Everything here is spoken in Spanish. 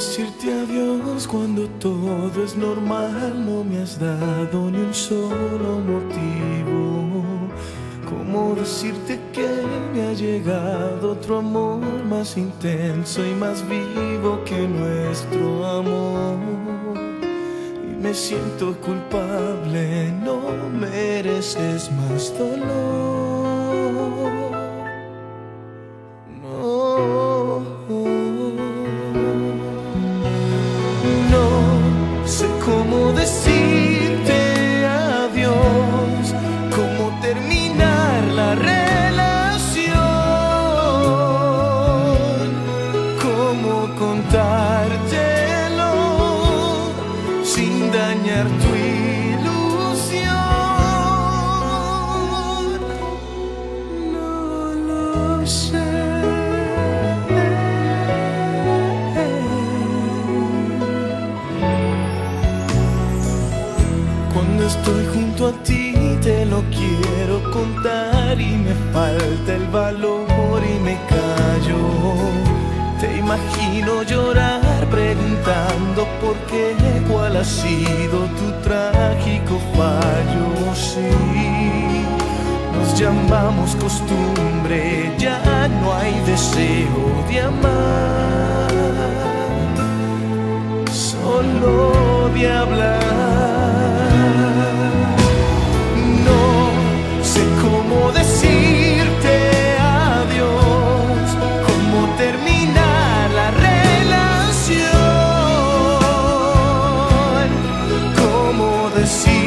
decirte adiós cuando todo es normal? No me has dado ni un solo motivo. ¿Cómo decirte que me ha llegado otro amor más intenso y más vivo que nuestro amor? Y me siento culpable, no mereces más dolor. Cuando estoy junto a ti te lo quiero contar y me falta el valor y me callo. Te imagino llorar preguntando por qué, cuál ha sido tu trágico fallo. Sí, nos llamamos costumbre, ya deseo de amar solo de hablar. No sé cómo decirte adiós, cómo terminar la relación, cómo decírtelo